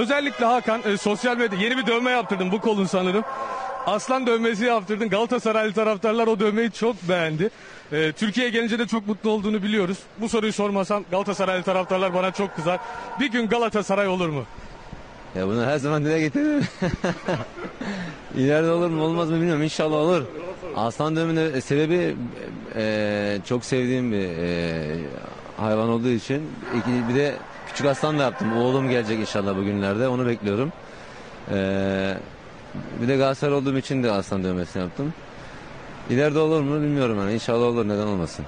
özellikle Hakan e, sosyal medya yeni bir dövme yaptırdın bu kolun sanırım. Aslan dövmesi yaptırdın. Galatasaraylı taraftarlar o dövmeyi çok beğendi. E, Türkiye'ye gelince de çok mutlu olduğunu biliyoruz. Bu soruyu sormasam Galatasaraylı taraftarlar bana çok kızar. Bir gün Galatasaray olur mu? Ya bunu her zaman dile getiririm. İleride olur mu olmaz mı bilmiyorum. İnşallah olur. Aslan dövümünün sebebi e, çok sevdiğim bir e, hayvan olduğu için. Bir de küçük aslan da yaptım. Oğlum gelecek inşallah bugünlerde. Onu bekliyorum. E, bir de Galatasaray olduğum için de aslan dövmesini yaptım. İleride olur mu bilmiyorum yani. İnşallah olur. Neden olmasın.